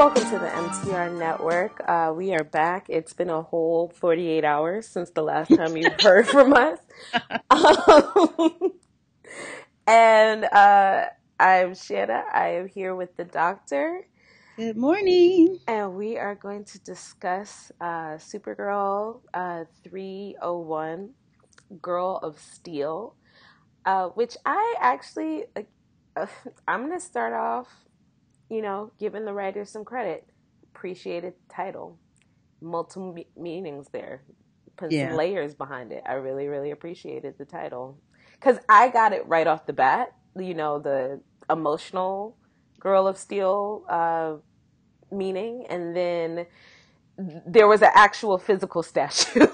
Welcome to the MTR Network. Uh, we are back. It's been a whole 48 hours since the last time you've heard from us. Um, and uh, I'm Shanna. I am here with the doctor. Good morning. And we are going to discuss uh, Supergirl uh, 301, Girl of Steel, uh, which I actually, I'm going to start off, you know, giving the writer some credit. Appreciated title. Multiple me- meanings there. Put Yeah. some layers behind it. I really, really appreciated the title. Because I got it right off the bat, you know, the emotional Girl of Steel uh, meaning, and then there was an actual physical statue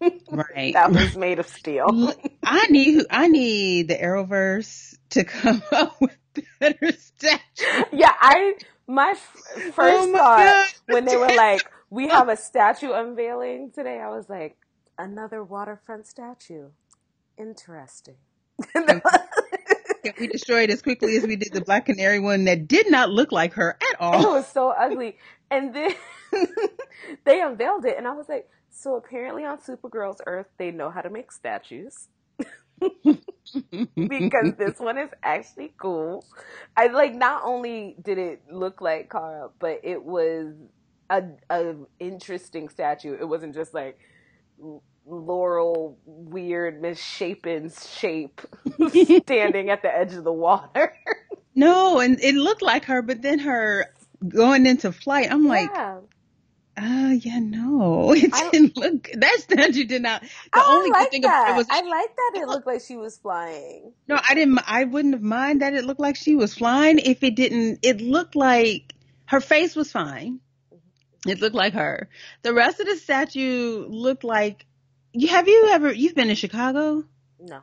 Right. that was made of steel. I need I need the Arrowverse to come up with statues. yeah, I my f- first Oh my thought God. when they were like, "We have a statue unveiling today," I was like, "Another waterfront statue, interesting." We destroyed as quickly as we did the Black Canary one that did not look like her at all. It was so ugly. And then they unveiled it, and I was like, so apparently on Supergirl's Earth, they know how to make statues. Because this one is actually cool. I like not only did it look like Kara, but it was a a interesting statue. It wasn't just like Laurel weird misshapen shape standing at the edge of the water. no, and it looked like her, but then her going into flight, I'm like, yeah. Oh yeah, no, it I- didn't look. That statue did not. The oh, I only like good thing that. about it was I like that it looked like she was flying. No, I didn't. I wouldn't have mind that it looked like she was flying if it didn't. It looked like her face was fine. Mm-hmm. It looked like her. The rest of the statue looked like. You have you ever? You've been to Chicago? No.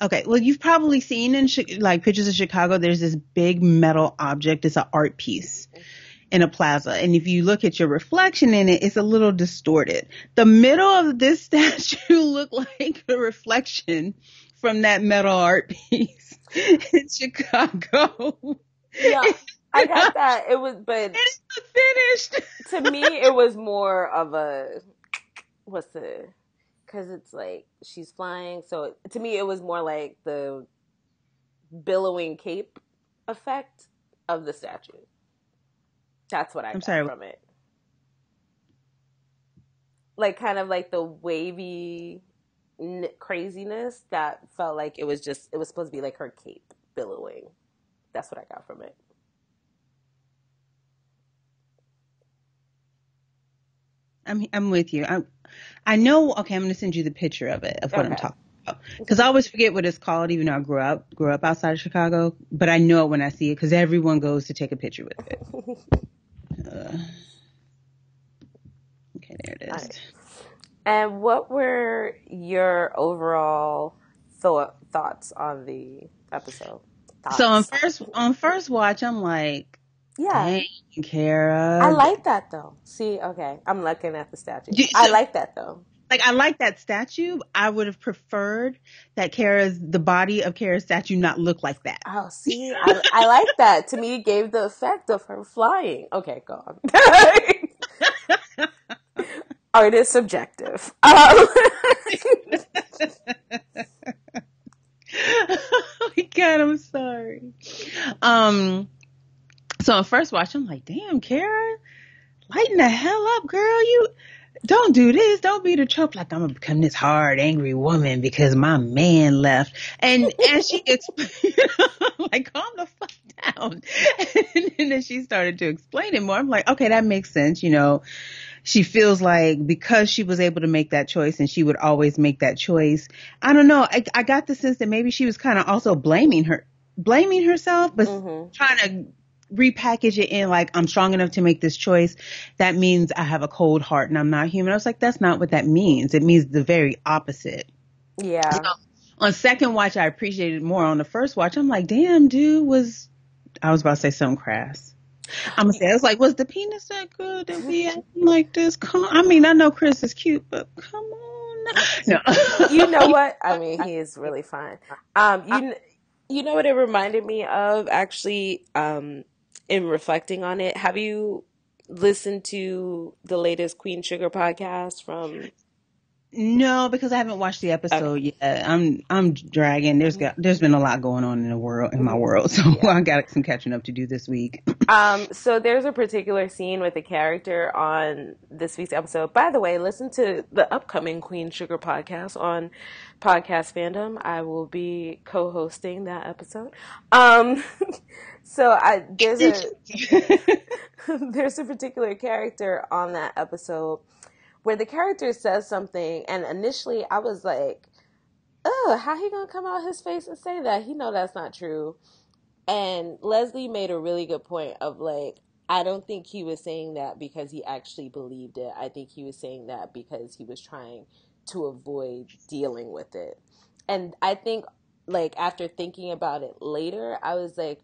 Okay, well you've probably seen in like pictures of Chicago. There's this big metal object. It's an art piece mm-hmm. In a plaza, and if you look at your reflection in it, it's a little distorted. The middle of this statue looked like a reflection from that metal art piece in Chicago. Yeah, I got that. It was, but It's finished. to me, it was more of a what's the? Because it's like she's flying, so to me, it was more like the billowing cape effect of the statue. That's what I I'm got sorry. from it. Like kind of like the wavy n- craziness that felt like it was just it was supposed to be like her cape billowing. That's what I got from it. I'm I'm with you. I I know. Okay, I'm gonna send you the picture of it of what I'm talking about because I always forget what it's called, even though I grew up grew up outside of Chicago. But I know it when I see it because everyone goes to take a picture with it. Uh, okay, there it is. And what were your overall thought thoughts on the episode? So on first on first watch, I'm like, yeah, dang, Kara. I like that though. See, okay, I'm looking at the statue. You- I like that though. Like I like that statue. I would have preferred that Kara's the body of Kara's statue not look like that. Oh, see, I, I like that. To me, it gave the effect of her flying. Okay, go on. Art is subjective. Um, oh my god, I'm sorry. Um, so on first watch, I'm like, damn, Kara, lighten the hell up, girl. You don't do this. Don't be the trope like I'm gonna become this hard, angry woman because my man left. And as she explained, like, calm the fuck down. And then she started to explain it more. I'm like, okay, that makes sense. You know, she feels like because she was able to make that choice and she would always make that choice. I don't know. I, I got the sense that maybe she was kind of also blaming her, blaming herself, but mhm. trying to repackage it in like I'm strong enough to make this choice. That means I have a cold heart and I'm not human. I was like, that's not what that means. It means the very opposite. Yeah. On second watch, I appreciated more. On the first watch, I'm like, damn, dude was. I was about to say something crass. I'm gonna say I was like, was the penis that good that we acting like this? Come, I mean, I know Chris is cute, but come on, no. you know what? I mean, he is really fine. Um, you you know what it reminded me of actually. Um, in reflecting on it, have you listened to the latest Queen Sugar podcast from no, because I haven't watched the episode okay. yet. I'm I'm dragging. There's got there's been a lot going on in the world in my mm-hmm. world, so yeah. I got some catching up to do this week. um, so there's a particular scene with a character on this week's episode. By the way, listen to the upcoming Queen Sugar podcast on Podcast Fandom. I will be co-hosting that episode. Um, so I there's a there's a particular character on that episode where the character says something, and initially I was like, "Oh, how he gonna come out his face and say that? He know that's not true." And Leslie made a really good point of like, I don't think he was saying that because he actually believed it. I think he was saying that because he was trying to avoid dealing with it. And I think like after thinking about it later, I was like,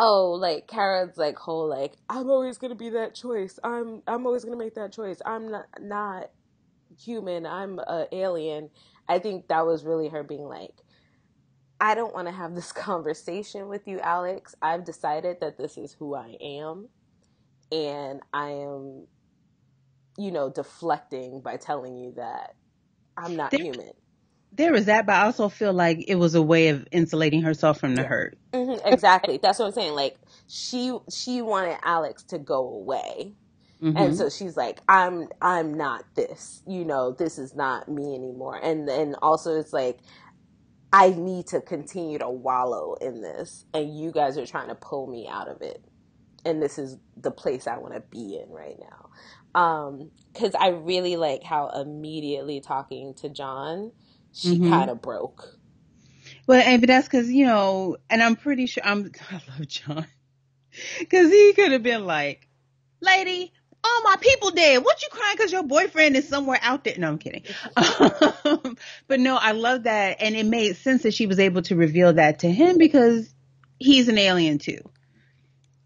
oh, like Kara's like whole like I'm always gonna be that choice. I'm I'm always gonna make that choice. I'm not not human. I'm a alien. I think that was really her being like, I don't want to have this conversation with you, Alex. I've decided that this is who I am, and I am, you know, deflecting by telling you that I'm not there, human there is that, but I also feel like it was a way of insulating herself from the hurt. Mm-hmm, exactly. That's what I'm saying. Like she she wanted Alex to go away. Mm-hmm. And so she's like, I'm I'm not this. You know, this is not me anymore. And and also it's like I need to continue to wallow in this and you guys are trying to pull me out of it. And this is the place I want to be in right now. Um cuz I really like how immediately talking to J'onn she mm-hmm. kind of broke. Well, and but that's because you know, and I'm pretty sure I'm. I love J'onn because he could have been like, "Lady, all my people dead. What you crying because your boyfriend is somewhere out there? No, I'm kidding. Um, but no, I love that, and it made sense that she was able to reveal that to him because he's an alien too.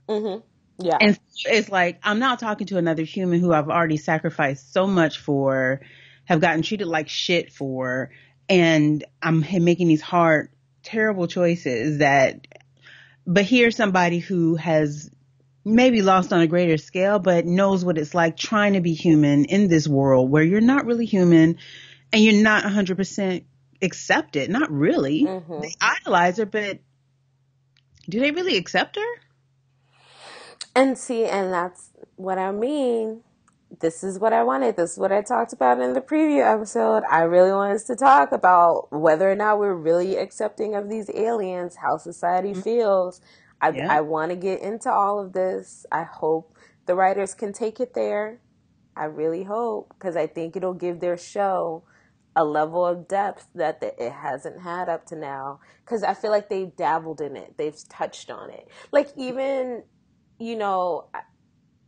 Mm-hmm. Yeah, and it's like I'm not talking to another human who I've already sacrificed so much for, have gotten treated like shit for, and I'm making these hard, terrible choices that, but here's somebody who has maybe lost on a greater scale, but knows what it's like trying to be human in this world where you're not really human and you're not 100% accepted. Not really. Mm-hmm. They idolize her, but do they really accept her? And see, and that's what I mean this is what I wanted. This is what I talked about in the preview episode. I really wanted us to talk about whether or not we're really accepting of these aliens, how society mm-hmm. feels. I, yeah. I want to get into all of this. I hope the writers can take it there. I really hope because I think it'll give their show a level of depth that it hasn't had up to now. Because I feel like they've dabbled in it, they've touched on it. Like, even, you know,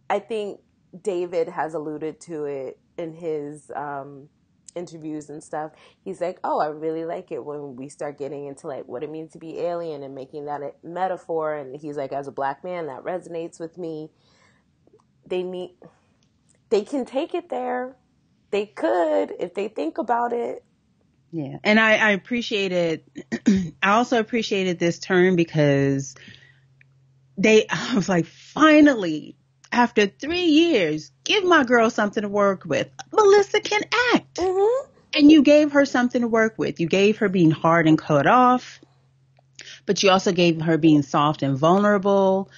I think David has alluded to it in his um, interviews and stuff. He's like, "Oh, I really like it when we start getting into like what it means to be alien and making that a metaphor." And he's like, "As a black man, that resonates with me." They need, they can take it there. They could if they think about it. Yeah, and I, I appreciated. I also appreciated this turn because they. I was like, finally, after three years, give my girl something to work with. Melissa can act. Mm-hmm. And you gave her something to work with. You gave her being hard and cut off, but you also gave her being soft and vulnerable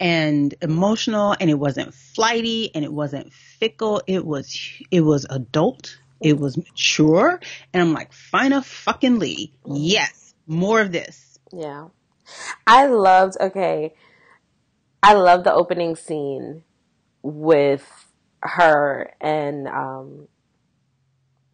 and emotional and it wasn't flighty and it wasn't fickle. It was, it was adult. It was mature. And I'm like, fina fucking Lee. Yes. More of this. Yeah. I loved, okay I love the opening scene with her and um,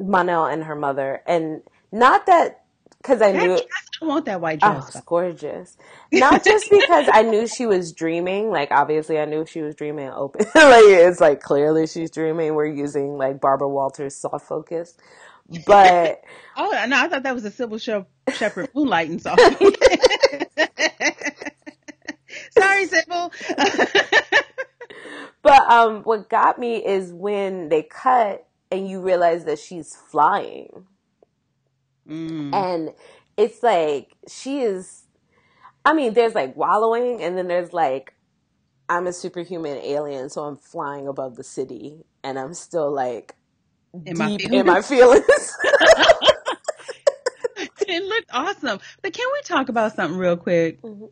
Mon-El and her mother, and not that because I knew I want that white dress. Oh, it's gorgeous. Not just because I knew she was dreaming. Like obviously, I knew she was dreaming. Open like it's like clearly she's dreaming. We're using like Barbara Walters soft focus, but oh no, I thought that was a Cybill Shepherd moonlighting soft focus. Sorry, Cybill. but um, what got me is when they cut and you realize that she's flying. Mm. And it's like she is I mean, there's like wallowing, and then there's like I'm a superhuman alien, so I'm flying above the city, and I'm still like In my deep in my feelings. it looked awesome. But can we talk about something real quick? Mhm.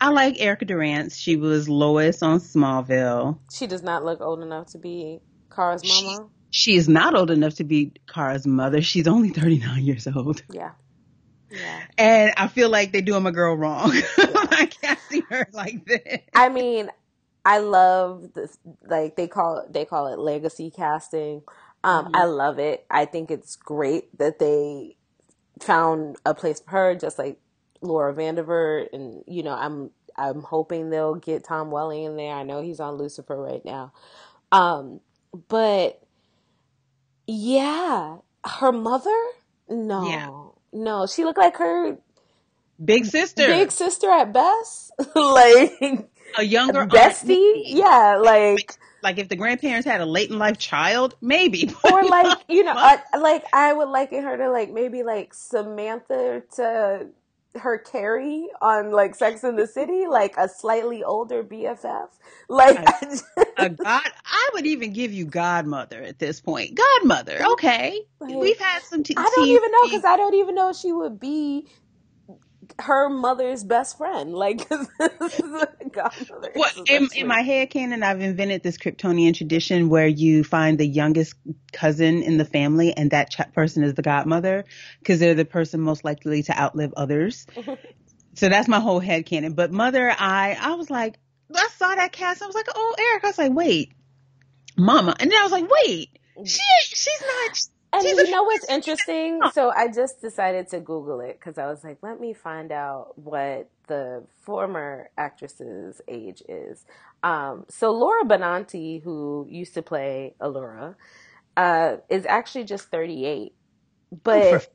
I like Erica Durance. She was Lois on Smallville. she does not look old enough to be Kara's She- mama. She is not old enough to be Kara's mother. She's only 39 years old. Yeah, yeah. And I feel like they're doing my girl wrong by casting her like this. I mean, I love this. Like they call it, they call it legacy casting. Um, Mhm. I love it. I think it's great that they found a place for her, just like Laura Vandervoort. And you know, I'm I'm hoping they'll get Tom Welling in there. I know he's on Lucifer right now. Um, but yeah, her mother, no, Yeah. no, she looked like her Big sister. big sister at best, like a younger bestie. Yeah, like Like if the grandparents had a late in life child, maybe. or like you know, I, like I would liken her to like maybe like Samantha to her Carrie on like Sex in the City, like a slightly older BFF. Like I just- a god I would even give you godmother at this point. Godmother, okay. Like, We've had some t- I don't even know because I don't even know if she would be her mother's best friend. Like godmother. Well, in, in my head canon, I've invented this Kryptonian tradition where you find the youngest cousin in the family, and that ch- person is the godmother because they're the person most likely to outlive others. so that's my whole head canon. But mother, I I was like, I saw that cast, I was like, oh, Eric. I was like, wait, mama, and then I was like, wait, mm. she she's not. And you know what's interesting? So I just decided to Google it because I was like, let me find out what the former actress's age is. Um, so Laura Benanti, who used to play Alura, uh, is actually just 38. for But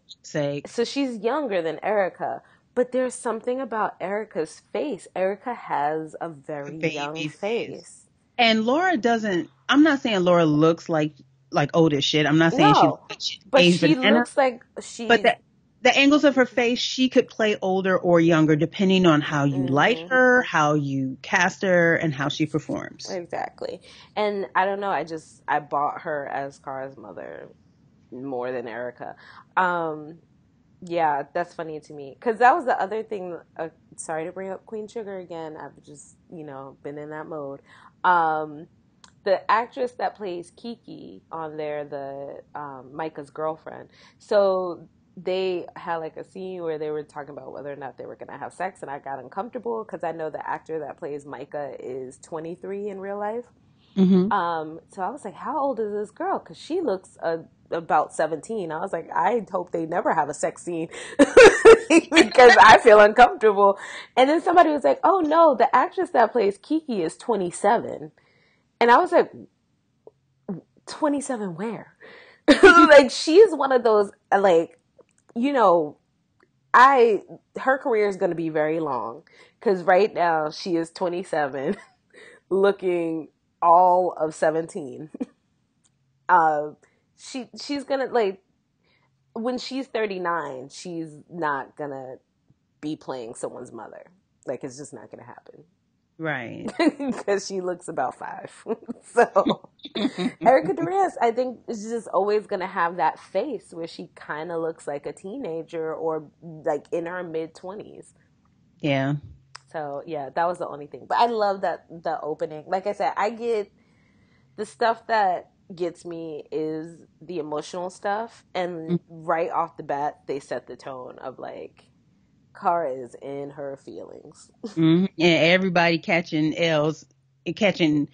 so she's younger than Erica. But there's something about Erica's face. Erica has a very young face. face. And Laura doesn't. I'm not saying Laura looks like like old as shit. I'm not saying No, she But aged she looks like she. But the the angles of her face, she could play older or younger depending on how you light Mhm. her, how you cast her, and how she performs. Exactly. And I don't know, I just I bought her as Kara's mother more than Erica. Um yeah, that's funny to me cuz that was the other thing uh, sorry to bring up Queen Sugar again. I've just, you know, been in that mode. Um the actress that plays Kiki on there, the um, Micah's girlfriend. So they had like a scene where they were talking about whether or not they were gonna have sex, and I got uncomfortable because I know the actor that plays Micah is 23 in real life. Mm-hmm. Um, so I was like, how old is this girl? Because she looks uh, about 17. I was like, I hope they never have a sex scene because I feel uncomfortable. And then somebody was like, oh no, the actress that plays Kiki is 27. And I was like, 27 where? like she's one of those like you know I her career is going to be very long cuz right now she is 27 looking all of 17. uh she she's going to like when she's 39 she's not going to be playing someone's mother. Like it's just not going to happen Right. because she looks about 5. so Erica Durance, I think, is just always going to have that face where she kind of looks like a teenager or like in her mid 20s. yeah. So, yeah, that was the only thing. But I love that the opening. Like I said, I get the stuff that gets me is the emotional stuff. And mm. right off the bat, they set the tone of like, Kara is in her feelings. hmm And everybody catching L's, catching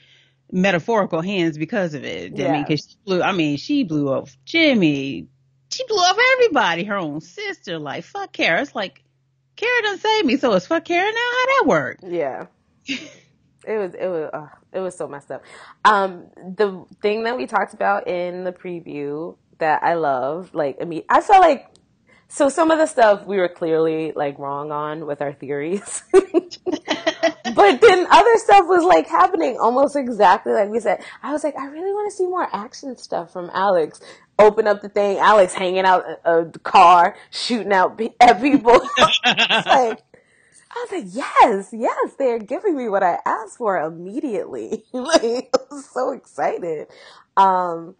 metaphorical hands because of it. I mean, because she blew. I mean, she blew off Jimmy. She blew off everybody. Her own sister. Like fuck Kara. It's like Kara doesn't save me, so it's fuck Kara now. How that work? Yeah. It was it was uh, it was so messed up. Um, the thing that we talked about in the preview that I love, like I mean, I felt like so some of the stuff we were clearly like wrong on with our theories, but then other stuff was like happening almost exactly like we said. I was like, I really want to see more action stuff from Alex. Open up the thing, Alex hanging out a, a car, shooting out at people. like I was like, yes, yes, they're giving me what I asked for immediately. like, I was so excited. Um,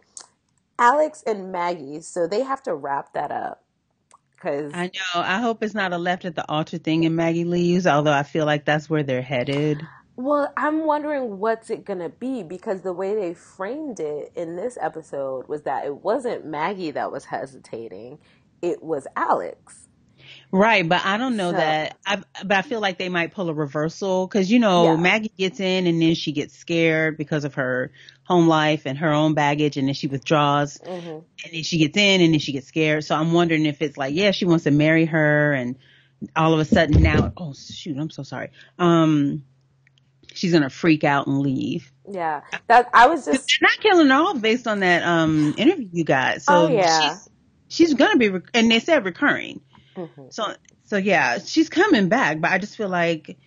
Alex and Maggie, so they have to wrap that up. Cause I know. I hope it's not a left at the altar thing and Maggie leaves, although I feel like that's where they're headed. Well, I'm wondering what's it gonna be because the way they framed it in this episode was that it wasn't Maggie that was hesitating, it was Alex. Right, but I don't know So- that. I, but I feel like they might pull a reversal because you know Yeah. Maggie gets in and then she gets scared because of her home life and her own baggage, and then she withdraws, hmm and then she gets in and then she gets scared. So I'm wondering if it's like, yeah, she wants to marry her, and all of a sudden now, oh shoot, I'm so sorry. Um, she's gonna freak out and leave. Yeah, that I was just They're not killing her off based on that um interview you got. So Oh, yeah. she's she's gonna be, rec- and they said recurring. Mhm. So, so yeah, she's coming back, but I just feel like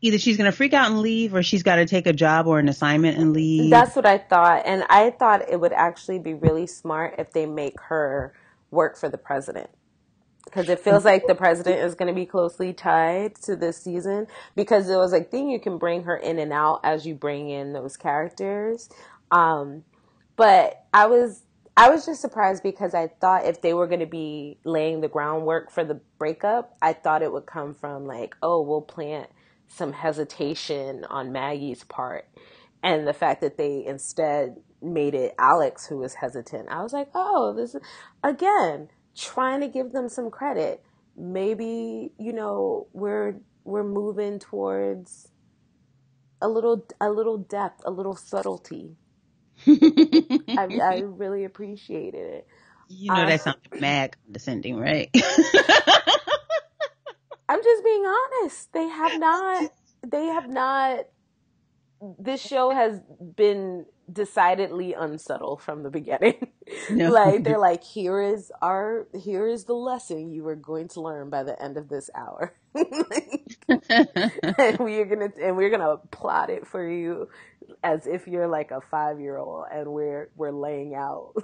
either she's gonna freak out and leave, or she's got to take a job or an assignment and leave. That's what I thought, and I thought it would actually be really smart if they make her work for the president. Because it feels like the president is going to be closely tied to this season. Because it was like thing you can bring her in and out as you bring in those characters. Um, but I was I was just surprised because I thought if they were going to be laying the groundwork for the breakup, I thought it would come from like, oh, we'll plant some hesitation on Maggie's part, and the fact that they instead made it Alex who was hesitant. I was like, oh, this is again trying to give them some credit. Maybe you know we're we're moving towards a little a little depth, a little subtlety. I, I really appreciated it. you know I- that sounded mad condescending, right? I'm just being honest. They have not. They have not. This show has been decidedly unsubtle from the beginning. No. like they're like, here is our, here is the lesson you are going to learn by the end of this hour. and we're gonna and we're gonna plot it for you as if you're like a five year old and we're we're laying out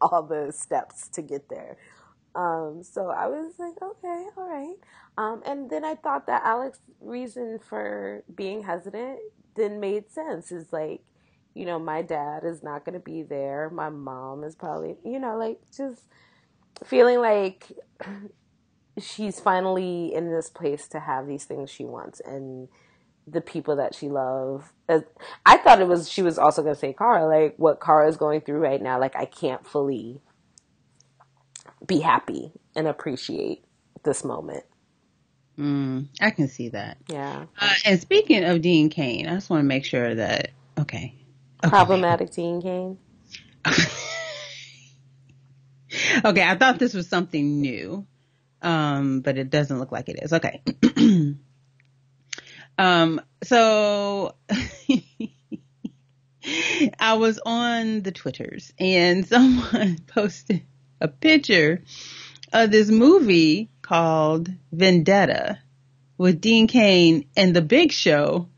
all the steps to get there um so i was like okay all right um and then i thought that alex's reason for being hesitant then made sense is like you know my dad is not going to be there my mom is probably you know like just feeling like she's finally in this place to have these things she wants and the people that she loves. Uh, I thought it was she was also going to say Kara, like what Kara is going through right now. Like I can't fully be happy and appreciate this moment. Mm, I can see that. Yeah, Uh, and speaking of Dean Cain, I just want to make sure that okay. Okay. problematic Dean Cain. okay, I thought this was something new, um, but it doesn't look like it is. Okay. um, so I was on the Twitters and someone posted a picture of this movie called Vendetta with Dean Cain and the Big Show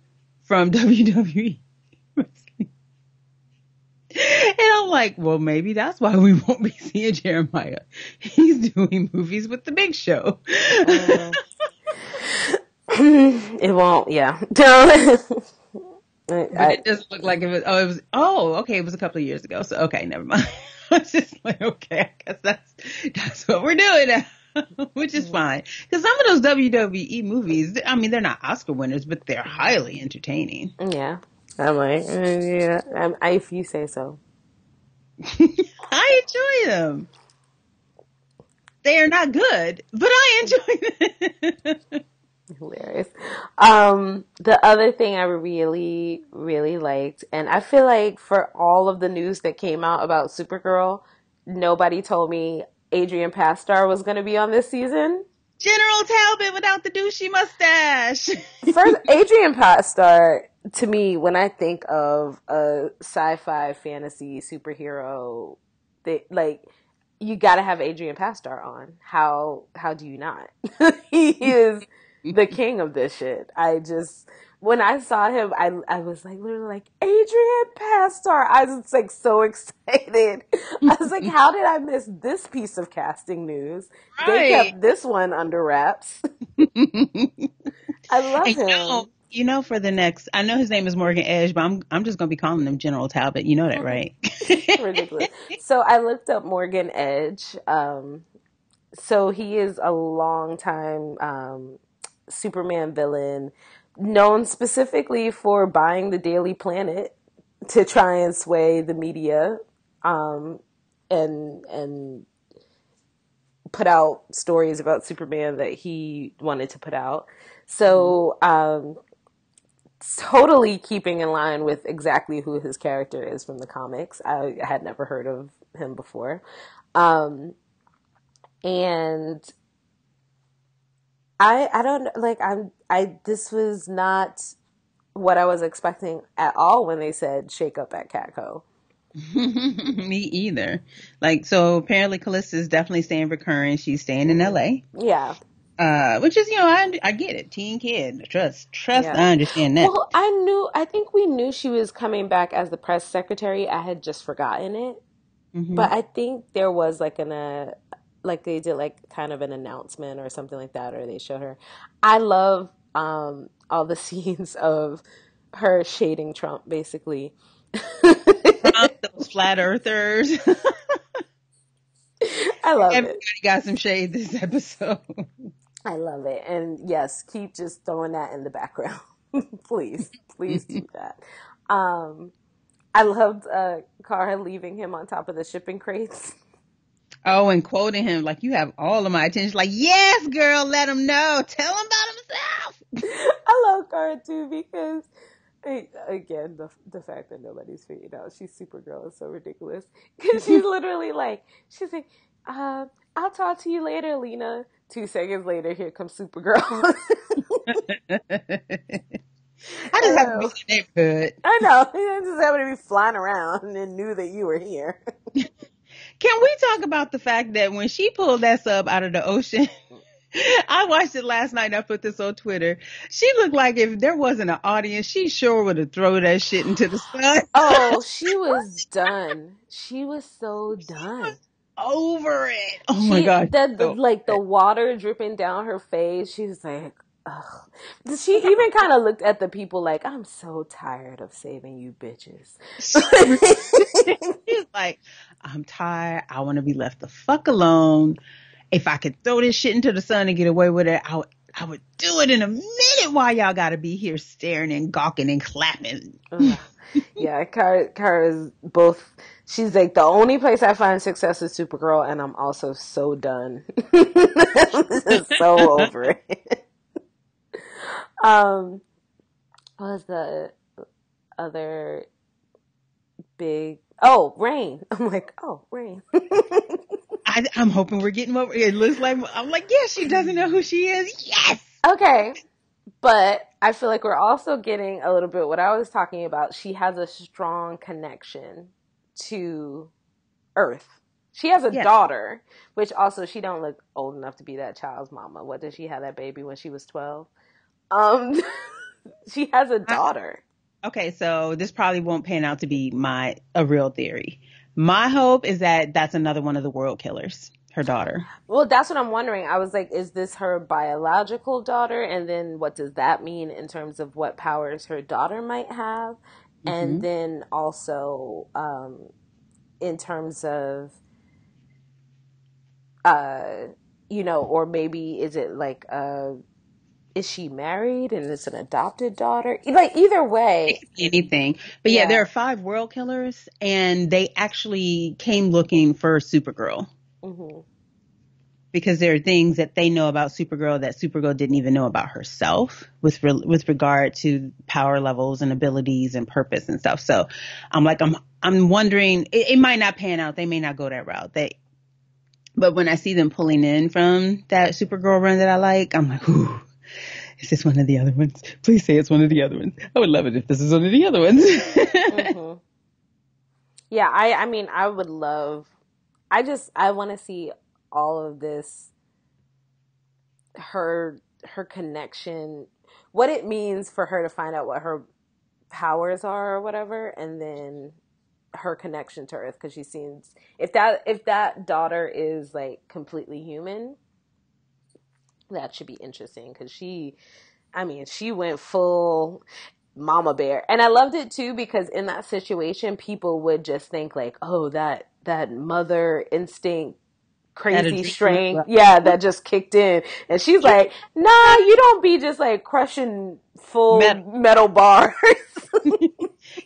from WWE. And I'm like, well, maybe that's why we won't be seeing Jeremiah. He's doing movies with the Big Show. Uh, it won't. Yeah. But I, it doesn't look like it was. Oh, it was. Oh, okay. It was a couple of years ago. So okay, never mind. I was just like, okay, I guess that's that's what we're doing now, which is fine. Because some of those WWE movies, I mean, they're not Oscar winners, but they're highly entertaining. yeah. I'm like, uh, yeah. I'm, I, if you say so. I enjoy them. They are not good, but I enjoy them. hilarious. Um, the other thing I really, really liked, and I feel like for all of the news that came out about Supergirl, nobody told me Adrian Pasdar was going to be on this season. General Talbot without the douchey mustache. First, Adrian Pasdar, to me, when I think of a sci-fi fantasy superhero, they like you got to have Adrian Pasdar on. How how do you not? he is the king of this shit. I just when I saw him, I I was like literally like Adrian Pasdar. I was like so excited. I was like, how did I miss this piece of casting news? They kept this one under wraps. I love And him. you know, you know, for the next, I know his name is Morgan Edge, but I'm I'm just gonna be calling him General Talbot. You know that, right? ridiculous. So I looked up Morgan Edge. Um, so he is a long time um, Superman villain, known specifically for buying the Daily Planet to try and sway the media, um, and and put out stories about Superman that he wanted to put out. So um, totally keeping in line with exactly who his character is from the comics. I had never heard of him before. Um, and I I don't like I'm I this was not what I was expecting at all when they said shake up at Catco. Me either. Like, so apparently Calista is definitely staying recurring. She's staying in LA. Yeah. Uh, which is, you know, I, I get it. Teen kid. Trust, trust, Yeah. I understand that. Well, I knew I think we knew she was coming back as the press secretary. I had just forgotten it. Mhm. But I think there was like an uh, like they did like kind of an announcement or something like that, or they showed her. I love um all the scenes of her shading Trump, basically. Those flat earthers. I love it. Everybody got some shade this episode. I love it. And yes, keep just throwing that in the background. please, please do that. Um, I loved uh, Kara leaving him on top of the shipping crates. Oh, and quoting him like, "You have all of my attention." Like, yes, girl, let him know. Tell him about himself. I love Kara too because I- again the the fact that nobody's figured out she's Supergirl is so ridiculous because she's literally like she's like uh, I'll talk to you later, Lena. Two seconds later, here comes Supergirl. I just have to be in the neighborhood. I know. I just happened to be flying around and knew that you were here. Can we talk about the fact that when she pulled that sub out of the ocean, I watched it last night and I put this on Twitter. She looked like if there wasn't an audience, she sure would have thrown that shit into the sun. Oh, she was done. She was so done. Over it. Oh my god. The, the, So- like the water dripping down her face. She was like, ugh. She even kind of looked at the people like, I'm so tired of saving you bitches. She's like, I'm tired. I want to be left the fuck alone. If I could throw this shit into the sun and get away with it, I would, I would do it in a minute while y'all gotta be here staring and gawking and clapping. Yeah, Kara, Kara is both. She's like the only place I find success is Supergirl, and I'm also so done, so over it. um, what was the other big? Oh, Reign. I'm like, oh, Reign. I, I'm hoping we're getting over. It looks like I'm like, yes, she doesn't know who she is. Yes. okay, but I feel like we're also getting a little bit what I was talking about. She has a strong connection to Earth. She has a Yes. daughter, which also she don't look old enough to be that child's mama. What did she have that baby when she was twelve? Um, she has a daughter. Okay, so this probably won't pan out to be my a real theory. My hope is that that's another one of the world killers, her daughter. Well, that's what I'm wondering. I was like, is this her biological daughter? And then what does that mean in terms of what powers her daughter might have? And Mhm. then also, um, in terms of, uh, you know, or maybe is it like, uh, is she married and it's an adopted daughter? Like, either way, anything. But yeah, Yeah. there are five world killers, and they actually came looking for Supergirl mm-hmm. because there are things that they know about Supergirl that Supergirl didn't even know about herself with re- with regard to power levels and abilities and purpose and stuff. So I'm like, I'm I'm wondering, it, it might not pan out. They may not go that route. They, but when I see them pulling in from that Supergirl run that I like, I'm like, ooh. Is this one of the other ones? Please say it's one of the other ones. I would love it if this is one of the other ones. hmm Yeah, I I mean I would love I just I want to see all of this her her connection what it means for her to find out what her powers are or whatever and then her connection to earth cuz she seems if that if that daughter is like completely human that should be interesting cuz she I mean, she went full mama bear. And I loved it too because in that situation people would just think like, "Oh, that that mother instinct crazy strain. Yeah, that just kicked in. And she's like, nah, you don't be just like crushing full metal, metal bars.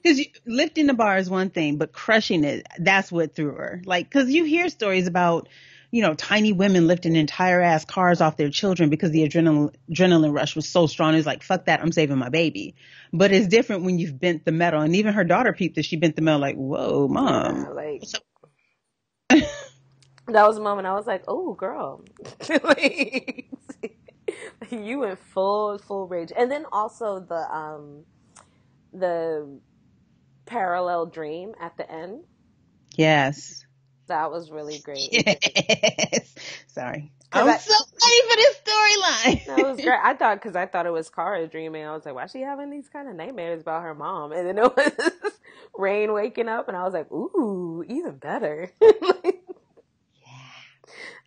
Because lifting the bar is one thing, but crushing it, that's what threw her. Like, because you hear stories about, you know, tiny women lifting entire ass cars off their children because the adrenaline adrenaline rush was so strong. It's like, fuck that, I'm saving my baby. But it's different when you've bent the metal. And even her daughter peeped that she bent the metal, like, whoa, mom. Yeah, like, that was a moment I was like, "Oh, girl, like, you in full full rage." And then also the um the parallel dream at the end. Yes, that was really great. Yes, sorry. I'm I, so ready for this storyline. that was great. I thought because I thought it was Kara dreaming. I was like, why is she having these kind of nightmares about her mom? And then it was Reign waking up, and I was like, ooh, even better. Yeah.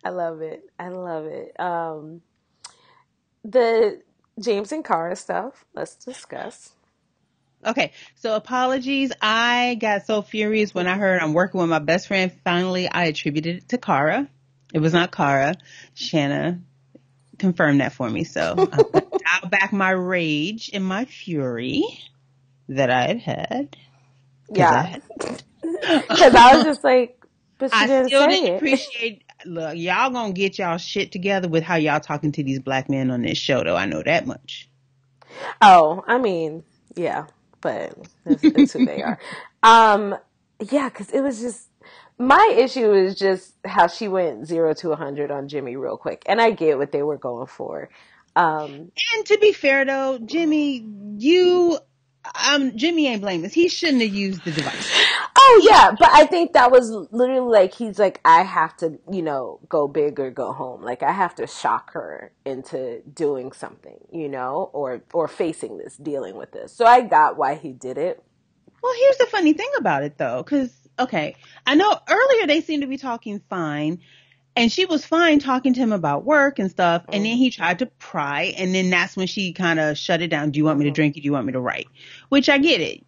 I love it. I love it. Um, the James and Kara stuff. Let's discuss. Okay, so apologies. I got so furious when I heard I'm working with my best friend. Finally, I attributed it to Kara. It was not Kara. Shanna confirmed that for me. So I'll dial back my rage and my fury that I had had. Yeah. Because I, I, was just like, but she I didn't still didn't it. appreciate look, y'all gonna get y'all shit together with how y'all talking to these black men on this show, though. I know that much. Oh, I mean, yeah, but it's, it's who they are. Um, yeah, because it was just my issue is just how she went zero to a hundred on Jimmy real quick, and I get what they were going for. Um, and to be fair though, Jimmy, you um, Jimmy ain't blameless. He shouldn't have used the device. Oh yeah, but I think that was literally like he's like I have to, you know, go big or go home. Like I have to shock her into doing something, you know, or or facing this, dealing with this. So I got why he did it. Well, here's the funny thing about it though, cuz okay, I know earlier they seemed to be talking fine and she was fine talking to him about work and stuff. And then he mm-hmm. tried to pry. And then that's when she kind of shut it down. Do you want me to mm-hmm. drink? Do you want me to write? Which I get it.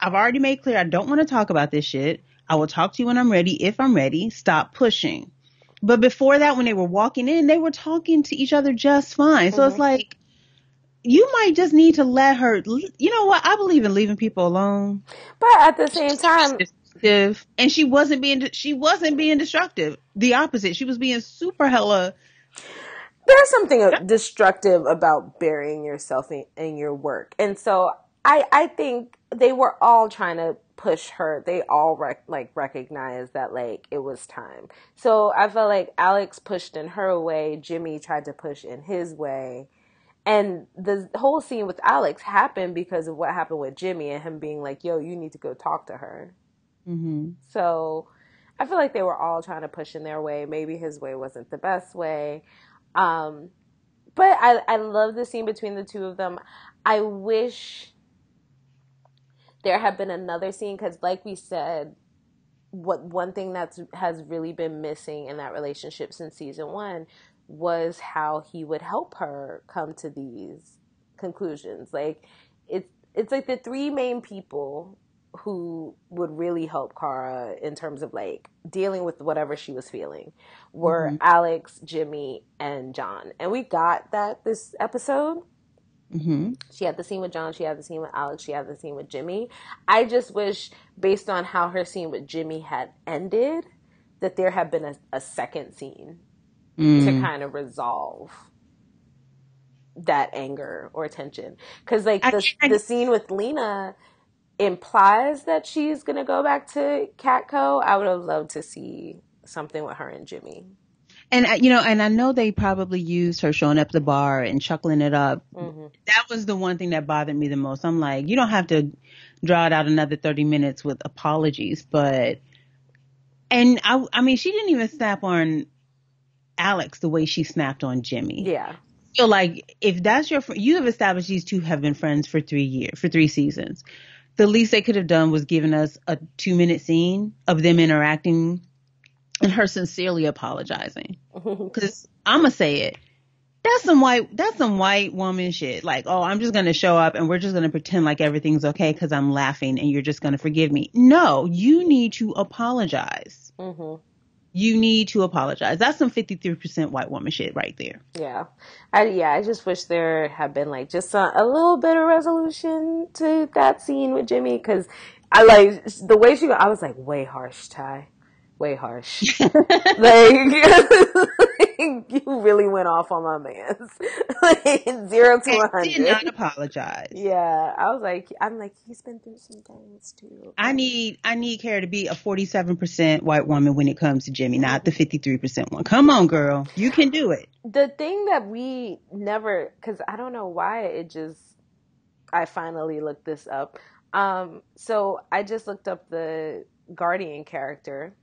I've already made clear I don't want to talk about this shit. I will talk to you when I'm ready. If I'm ready, stop pushing. But before that, when they were walking in, they were talking to each other just fine. So mm-hmm. it's like, you might just need to let her, you know what? I believe in leaving people alone. But at the same time, and she wasn't being she wasn't being destructive. The opposite, she was being super hella. There's something destructive about burying yourself in, in your work, and so I I think they were all trying to push her. They all rec- like recognized that like it was time. So I felt like Alex pushed in her way. Jimmy tried to push in his way. And the whole scene with Alex happened because of what happened with Jimmy and him being like, yo, you need to go talk to her. Mm-hmm. So I feel like they were all trying to push in their way. Maybe his way wasn't the best way. Um, but I, I love the scene between the two of them. I wish there had been another scene because, like we said, what one thing that's has really been missing in that relationship since season one was how he would help her come to these conclusions. Like it's it's like the three main people who would really help Kara in terms of like dealing with whatever she was feeling were mm-hmm. Alex, Jimmy, and J'onn. And we got that this episode. Mm-hmm. She had the scene with J'onn, she had the scene with Alex, she had the scene with Jimmy. I just wish, based on how her scene with Jimmy had ended, that there had been a, a second scene mm. to kind of resolve that anger or tension. Because, like, the, I, the scene with Lena implies that she's gonna go back to Catco, I would have loved to see something with her and Jimmy. And you know, and I know they probably used her showing up at the bar and chuckling it up. Mm-hmm. That was the one thing that bothered me the most. I'm like, you don't have to draw it out another 30 minutes with apologies, but and I, I mean, she didn't even snap on Alex the way she snapped on Jimmy. Yeah. Feel like if that's your, you have established these two have been friends for three years, for three seasons the least they could have done was given us a two minute scene of them interacting and her sincerely apologizing. Because I'm going to say it. That's some white. That's some white woman shit. Like, oh, I'm just gonna show up and we're just gonna pretend like everything's okay because I'm laughing and you're just gonna forgive me. No, you need to apologize. Mm-hmm. You need to apologize. That's some 53% white woman shit right there. Yeah, I yeah. I just wish there had been like just a, a little bit of resolution to that scene with Jimmy because I like the way she. I was like way harsh, Ty, way harsh. like. you really went off on my man's like, zero to a hundred. Did not apologize. Yeah, I was like, I'm like, he's been through some things too. I need, I need Kara to be a 47% white woman when it comes to Jimmy, not the 53% one. Come on, girl, you can do it. The thing that we never, because I don't know why it just, I finally looked this up. Um, so I just looked up the Guardian character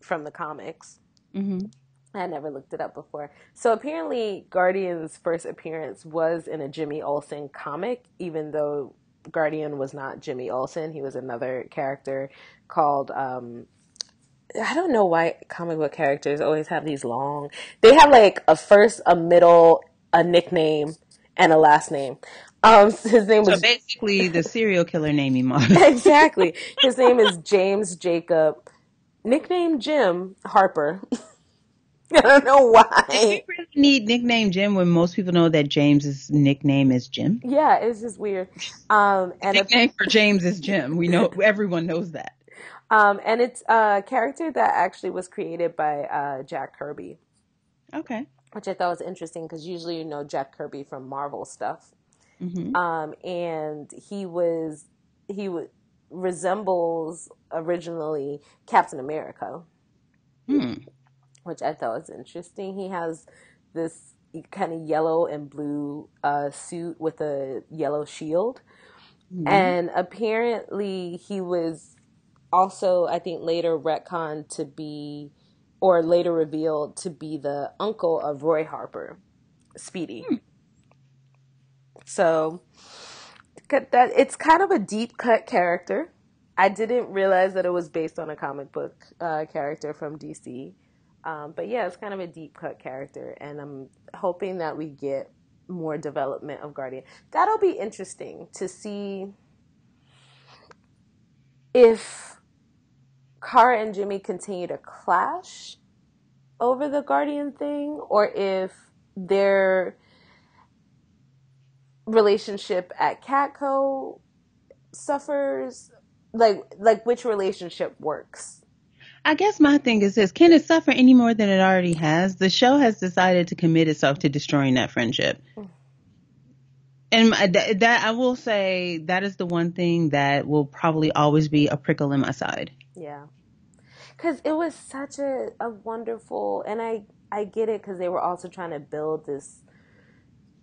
from the comics. Mm-hmm. I never looked it up before. So apparently, Guardian's first appearance was in a Jimmy Olsen comic, even though Guardian was not Jimmy Olsen. He was another character called. Um, I don't know why comic book characters always have these long. They have like a first, a middle, a nickname, and a last name. Um, his name was so basically the serial killer naming model. exactly. His name is James Jacob, nickname Jim Harper. I don't know why. You really need nickname Jim when most people know that James's nickname is Jim? Yeah, it's just weird. Um, and nickname for James is Jim. We know everyone knows that. Um, and it's a character that actually was created by uh, Jack Kirby. Okay. Which I thought was interesting because usually you know Jack Kirby from Marvel stuff. Mm-hmm. Um, and he was he w- resembles originally Captain America. Hmm which I thought was interesting. He has this kind of yellow and blue uh, suit with a yellow shield. Mm-hmm. And apparently, he was also, I think, later retconned to be, or later revealed to be the uncle of Roy Harper, Speedy. Hmm. So that it's kind of a deep cut character. I didn't realize that it was based on a comic book uh, character from DC. Um, but yeah, it's kind of a deep cut character, and I'm hoping that we get more development of Guardian. That'll be interesting to see if Kara and Jimmy continue to clash over the Guardian thing, or if their relationship at Catco suffers. Like, like which relationship works I guess my thing is this: can it suffer any more than it already has? The show has decided to commit itself to destroying that friendship. Mm. And that I will say that is the one thing that will probably always be a prickle in my side. Yeah, because it was such a, a wonderful, and I I get it because they were also trying to build this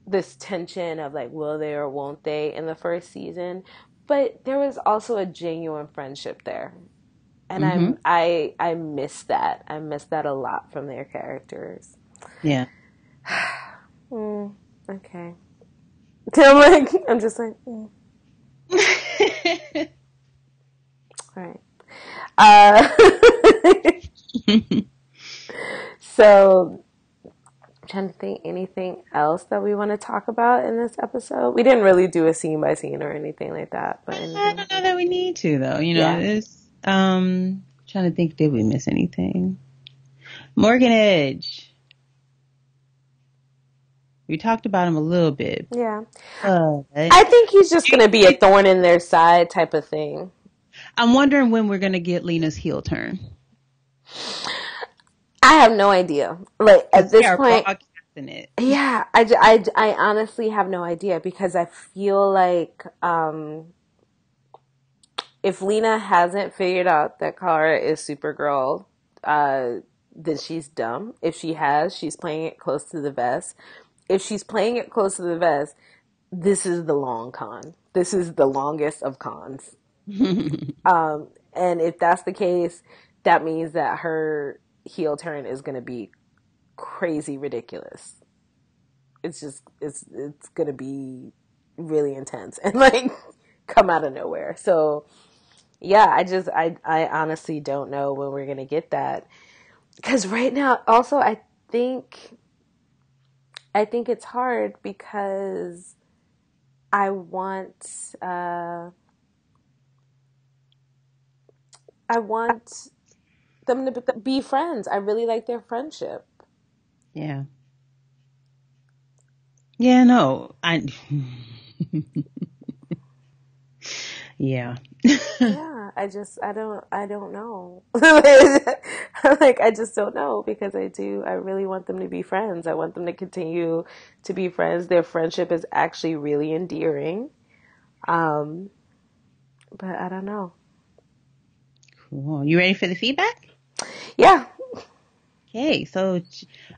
this tension of like will they or won't they in the first season, but there was also a genuine friendship there and mm-hmm. I I I miss that. I miss that a lot from their characters. Yeah. mm, okay. I'm like I'm just like. Mm. All right. Uh, so, I'm trying to think anything else that we want to talk about in this episode. We didn't really do a scene by scene or anything like that, but I don't know that we need to though. You know, yeah. it's um, trying to think, did we miss anything? Morgan Edge. We talked about him a little bit. Yeah. Uh, I think he's just going to be a thorn in their side type of thing. I'm wondering when we're going to get Lena's heel turn. I have no idea. Like at this point, yeah, I, I, I honestly have no idea because I feel like um, if Lena hasn't figured out that Kara is Supergirl, uh, then she's dumb. If she has, she's playing it close to the vest. If she's playing it close to the vest, this is the long con. This is the longest of cons. um, and if that's the case, that means that her heel turn is going to be crazy ridiculous. It's just it's it's going to be really intense and like come out of nowhere. So yeah, I just I I honestly don't know when we're gonna get that because right now also I think I think it's hard because I want uh, I want them to be friends. I really like their friendship. Yeah. Yeah, no. I Yeah. yeah, I just I don't I don't know. like I just don't know because I do I really want them to be friends. I want them to continue to be friends. Their friendship is actually really endearing. Um but I don't know. Cool. You ready for the feedback? Yeah. Okay, so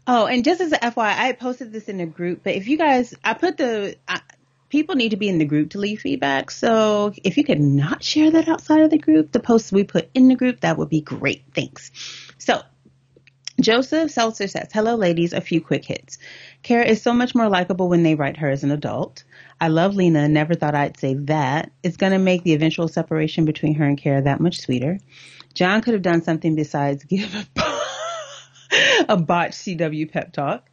oh, and just as a FYI, I posted this in the group, but if you guys, I put the I, people need to be in the group to leave feedback. So if you could not share that outside of the group, the posts we put in the group, that would be great. Thanks. So Joseph Seltzer says, Hello, ladies. A few quick hits. Kara is so much more likable when they write her as an adult. I love Lena. Never thought I'd say that. It's going to make the eventual separation between her and Kara that much sweeter. J'onn could have done something besides give a, botched CW pep talk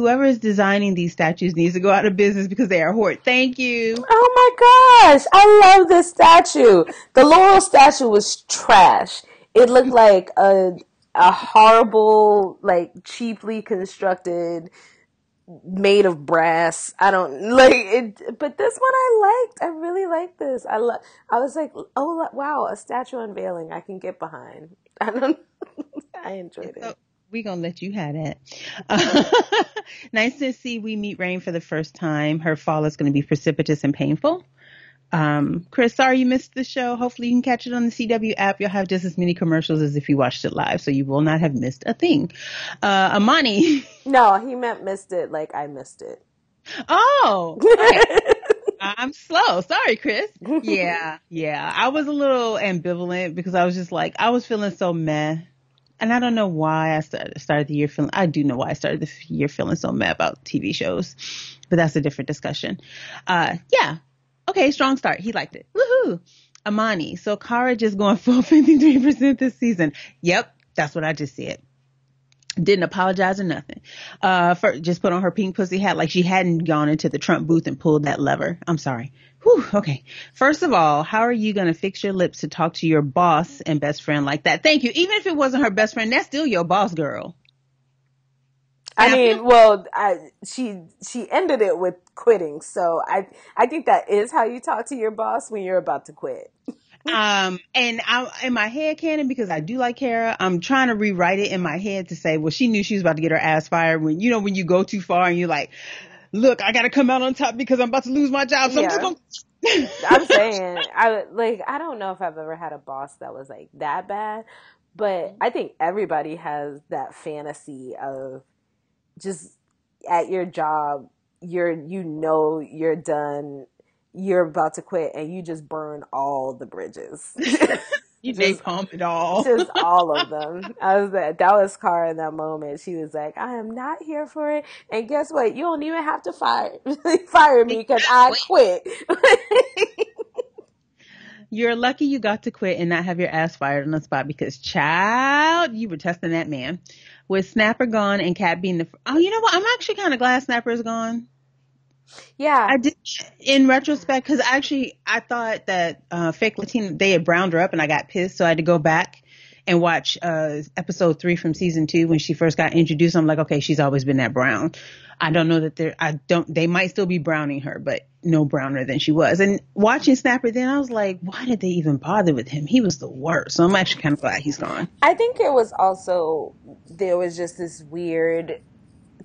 whoever is designing these statues needs to go out of business because they are hoard. Thank you. Oh my gosh. I love this statue. The Laurel statue was trash. It looked like a a horrible, like cheaply constructed made of brass. I don't like it, but this one I liked. I really liked this. I lo- I was like, oh wow, a statue unveiling. I can get behind. I don't. I enjoyed it we gonna let you have that. Uh, nice to see we meet Reign for the first time. Her fall is going to be precipitous and painful. Um, Chris, sorry you missed the show. Hopefully you can catch it on the CW app. You'll have just as many commercials as if you watched it live, so you will not have missed a thing. Uh, Amani. No, he meant missed it like I missed it. Oh. Okay. I'm slow. Sorry, Chris. Yeah, yeah. I was a little ambivalent because I was just like, I was feeling so meh and I don't know why I started, started the year feeling, I do know why I started the year feeling so mad about TV shows, but that's a different discussion. Uh, yeah. Okay. Strong start. He liked it. Woohoo. Amani. So Kara just going full 53% this season. Yep. That's what I just said. Didn't apologize or nothing. Uh, for, just put on her pink pussy hat like she hadn't gone into the Trump booth and pulled that lever. I'm sorry. Whew, okay. First of all, how are you going to fix your lips to talk to your boss and best friend like that? Thank you. Even if it wasn't her best friend, that's still your boss girl. I mean, well, I, she she ended it with quitting, so I I think that is how you talk to your boss when you're about to quit. um, and I in my head canon because I do like Kara, I'm trying to rewrite it in my head to say, well, she knew she was about to get her ass fired when you know when you go too far and you're like, look, I got to come out on top because I'm about to lose my job. So yeah. I'm just gonna. I'm saying, I like, I don't know if I've ever had a boss that was like that bad, but I think everybody has that fantasy of just at your job, you're, you know, you're done, you're about to quit, and you just burn all the bridges. You napalm it all. just all of them. I was that that was Kara in that moment. She was like, I am not here for it. And guess what? You don't even have to fire fire me because I quit. You're lucky you got to quit and not have your ass fired on the spot because child, you were testing that man. With Snapper gone and Cat being the oh, you know what? I'm actually kind of glad Snapper is gone. Yeah. I did in retrospect because actually I thought that uh, fake Latina they had browned her up and I got pissed, so I had to go back and watch uh, episode three from season two when she first got introduced. I'm like, okay, she's always been that brown. I don't know that they're I don't they might still be browning her, but no browner than she was. And watching Snapper then I was like, why did they even bother with him? He was the worst. So I'm actually kind of glad he's gone. I think it was also there was just this weird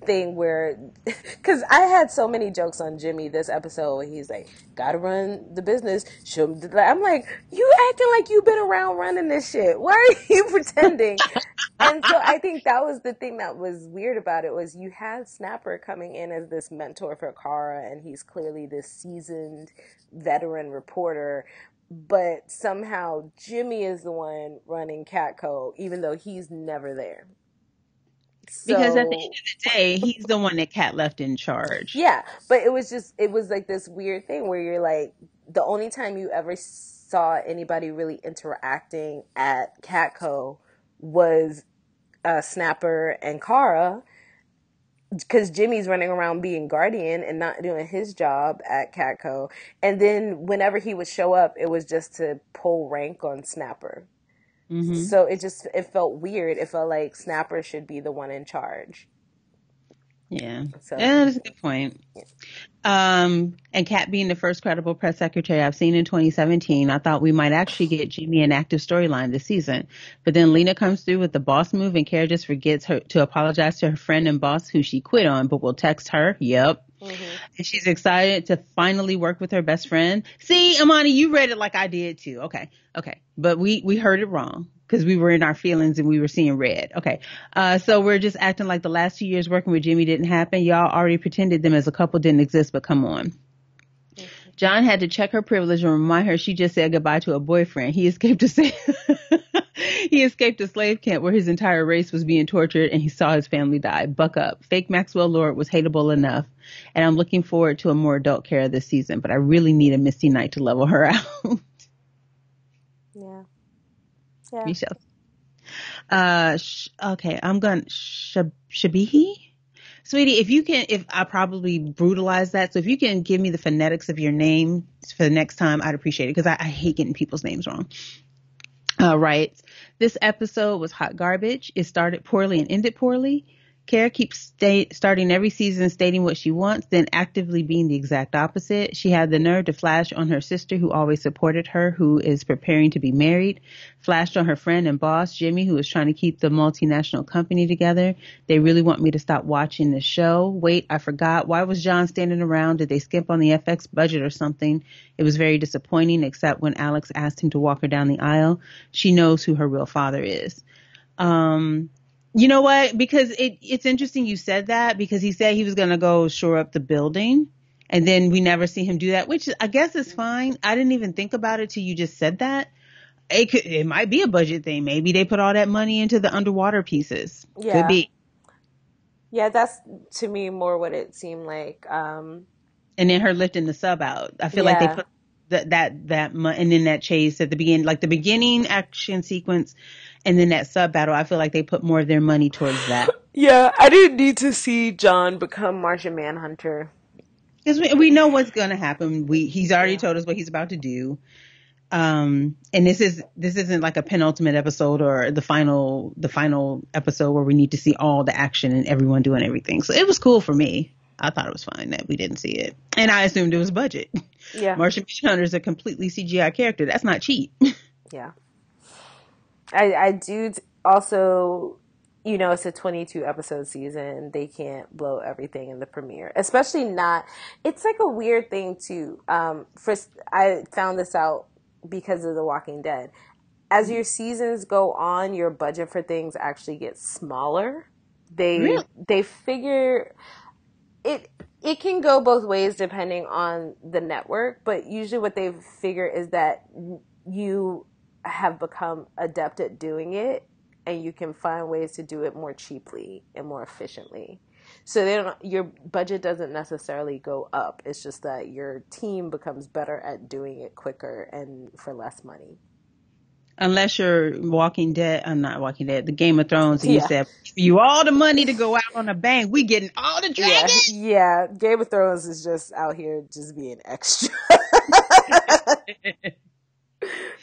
thing where, because I had so many jokes on Jimmy this episode. Where he's like, "Gotta run the business." I'm like, "You acting like you've been around running this shit. Why are you pretending?" and so I think that was the thing that was weird about it was you had Snapper coming in as this mentor for Kara, and he's clearly this seasoned veteran reporter, but somehow Jimmy is the one running Catco, even though he's never there. So, because at the end of the day, he's the one that Cat left in charge. Yeah, but it was just it was like this weird thing where you're like the only time you ever saw anybody really interacting at Catco was uh, Snapper and Kara. because Jimmy's running around being guardian and not doing his job at Catco. And then whenever he would show up, it was just to pull rank on Snapper. Mm-hmm. So it just it felt weird. It felt like Snapper should be the one in charge. Yeah. So, yeah, that's a good point. Yeah. Um, and Cat being the first credible press secretary I've seen in 2017, I thought we might actually get Jimmy an active storyline this season. But then Lena comes through with the boss move and Kara just forgets her to apologize to her friend and boss who she quit on, but will text her. Yep. Mm-hmm. And she's excited to finally work with her best friend. See, Amani, you read it like I did too. Okay. Okay. But we, we heard it wrong because we were in our feelings and we were seeing red. Okay. Uh, so we're just acting like the last two years working with Jimmy didn't happen. Y'all already pretended them as a couple didn't exist, but come on. J'onn had to check her privilege and remind her she just said goodbye to a boyfriend. He escaped a he escaped a slave camp where his entire race was being tortured and he saw his family die. Buck up. Fake Maxwell Lord was hateable enough, and I'm looking forward to a more adult Kara this season. But I really need a Misty Knight to level her out. yeah. Yeah. Shall. Uh, sh- okay, I'm going sh- Shabihi. Sweetie, if you can, if I probably brutalized that, so if you can give me the phonetics of your name for the next time, I'd appreciate it because I, I, hate getting people's names wrong. Uh, right. This episode was hot garbage. It started poorly and ended poorly. Kara keeps stay, starting every season stating what she wants, then actively being the exact opposite. She had the nerve to flash on her sister, who always supported her, who is preparing to be married, flashed on her friend and boss, Jimmy, who is trying to keep the multinational company together. They really want me to stop watching the show. Wait, I forgot. Why was J'onn standing around? Did they skimp on the FX budget or something? It was very disappointing, except when Alex asked him to walk her down the aisle. She knows who her real father is. Um, you know what? Because it, it's interesting you said that because he said he was going to go shore up the building and then we never see him do that, which I guess is fine. I didn't even think about it till you just said that. It could, it might be a budget thing. Maybe they put all that money into the underwater pieces. Yeah. Could be. Yeah, that's to me more what it seemed like. Um, and then her lifting the sub out. I feel yeah. like they put that that that and then that chase at the beginning, like the beginning action sequence and then that sub battle, I feel like they put more of their money towards that. yeah, I didn't need to see J'onn become Martian Manhunter. Because we, we know what's going to happen. We he's already yeah. told us what he's about to do. Um, and this is this isn't like a penultimate episode or the final the final episode where we need to see all the action and everyone doing everything. So it was cool for me. I thought it was fine that we didn't see it, and I assumed it was budget. Yeah, Martian Manhunter is a completely CGI character. That's not cheap. Yeah. I, I do also, you know, it's a 22 episode season. They can't blow everything in the premiere, especially not. It's like a weird thing too. Um, first, I found this out because of The Walking Dead. As your seasons go on, your budget for things actually gets smaller. They really? they figure it it can go both ways depending on the network, but usually what they figure is that you have become adept at doing it and you can find ways to do it more cheaply and more efficiently. So they don't your budget doesn't necessarily go up. It's just that your team becomes better at doing it quicker and for less money. Unless you're Walking Dead, I'm not Walking Dead, the Game of Thrones, and yeah. you said you all the money to go out on a bang. We getting all the dragons. Yeah, yeah. Game of Thrones is just out here just being extra.